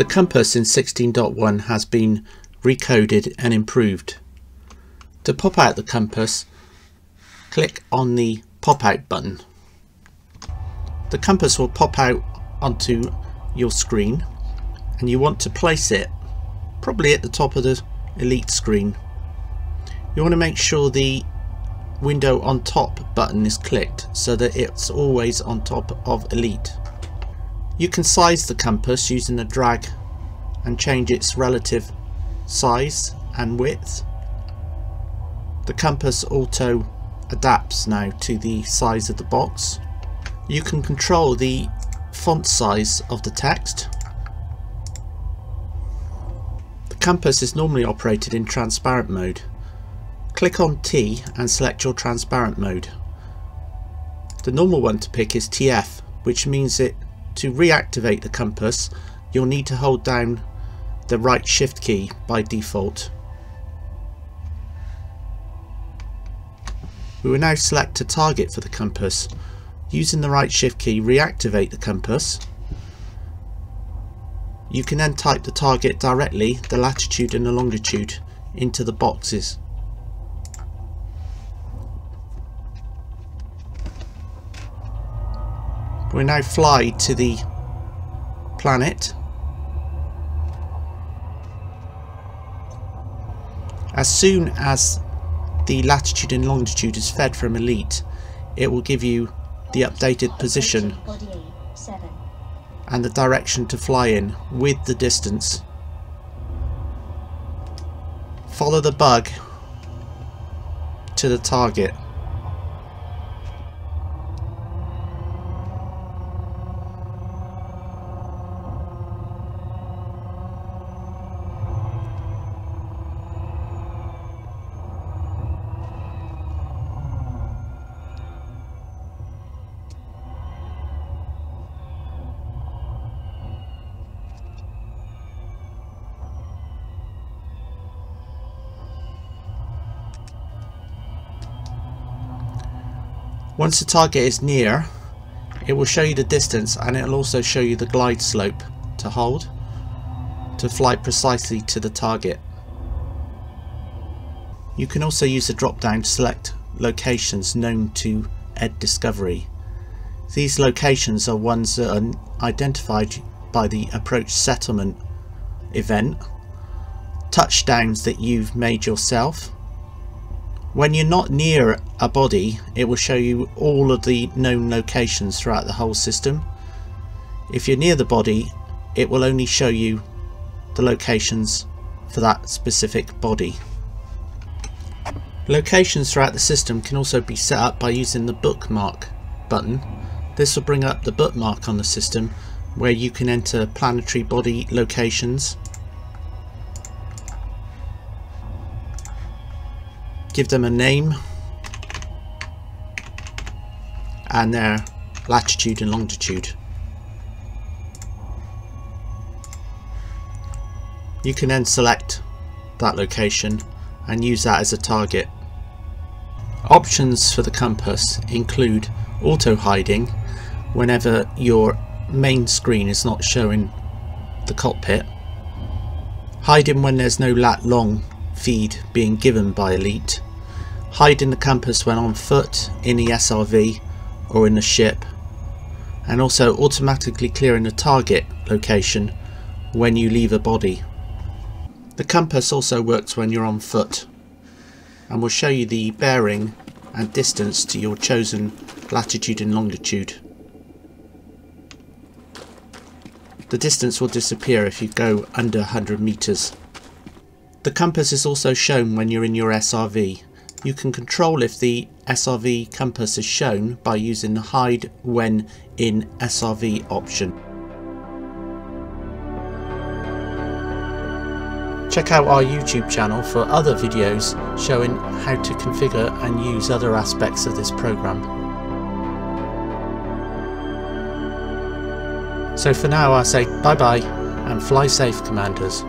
The compass in 16.1 has been recoded and improved. To pop out the compass, click on the pop out button. The compass will pop out onto your screen and you want to place it probably at the top of the elite screen. You want to make sure the window on top button is clicked so that it's always on top of elite. You can size the compass using the drag and change its relative size and width. The compass auto adapts now to the size of the box. You can control the font size of the text. The compass is normally operated in transparent mode. Click on T and select your transparent mode. The normal one to pick is TF which means that to reactivate the compass you'll need to hold down the right shift key by default. We will now select a target for the compass. Using the right shift key reactivate the compass. You can then type the target directly, the latitude and the longitude, into the boxes. We now fly to the planet. As soon as the latitude and longitude is fed from Elite, it will give you the updated position and the direction to fly in with the distance. Follow the bug to the target. Once the target is near, it will show you the distance and it will also show you the glide slope to hold to fly precisely to the target. You can also use the drop down to select locations known to EDDiscovery. These locations are ones that are identified by the approach settlement event, touchdowns that you've made yourself, when you're not near a body, it will show you all of the known locations throughout the whole system. If you're near the body, it will only show you the locations for that specific body. Locations throughout the system can also be set up by using the bookmark button. This will bring up the bookmark on the system where you can enter planetary body locations give them a name and their latitude and longitude. You can then select that location and use that as a target. Options for the compass include auto hiding whenever your main screen is not showing the cockpit, hiding when there's no lat long feed being given by Elite, hide in the compass when on foot, in the SRV or in the ship, and also automatically clearing the target location when you leave a body. The compass also works when you're on foot and will show you the bearing and distance to your chosen latitude and longitude. The distance will disappear if you go under 100 meters. The compass is also shown when you're in your SRV. You can control if the SRV compass is shown by using the hide when in SRV option. Check out our YouTube channel for other videos showing how to configure and use other aspects of this program. So for now I say bye bye and fly safe commanders.